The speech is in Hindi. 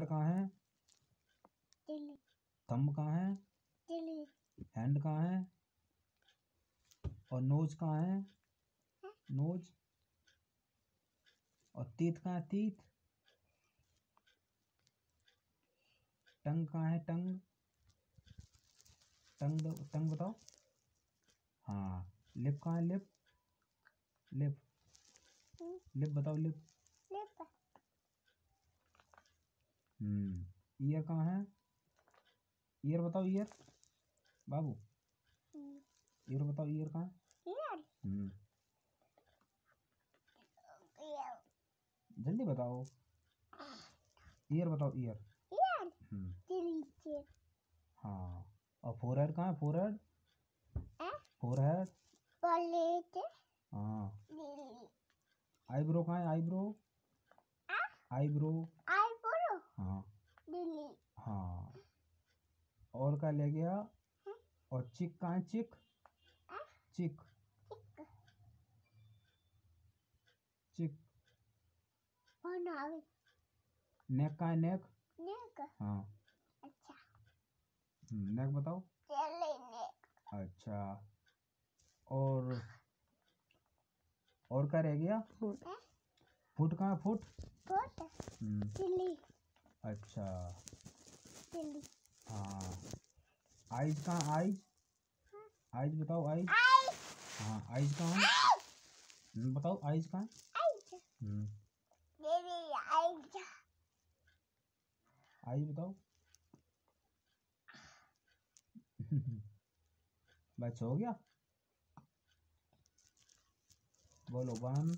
फिंगर कहाँ है? थंब कहाँ है? हैंड कहाँ है? और नोज़ कहाँ है? नोज़ और तीत कहाँ है? तीत टंग कहाँ है? टंग टंग टंग बताओ। हाँ लिप कहाँ है? लिप लिप लिप बताओ लिप लिप ईयर कहाँ है? ईयर बताओ ईयर बाबू। ईयर बताओ ईयर कहाँ है? ईयर हम्म। जल्दी बताओ। ईयर बताओ ईयर ईयर हम्म। हाँ। और फोरहेड कहाँ है? फोरहेड आ? फोरहेड पॉलेट हाँ। आईब्रो कहाँ है? आईब्रो आईब्रो हाँ। और क्या ले गया? और चिक कहाँ है? चिक? चिक। चिक। नेक कहाँ है? नेक? नेक। हाँ। अच्छा। हम्म, नेक बताओ। चले नेक। अच्छा। और और क्या रह गया? आ फुट कहाँ है? फुट? फोट। हम्म, अच्छा। दिल्ली हाँ। आइज़ कहाँ आइज़? आइज़ बताओ आइज़। हाँ आइज़ कहाँ? है हम्म, बताओ आइज़ कहाँ? है आई हम्म, आइज़। बताओ। बस हो गया? बोलो वन।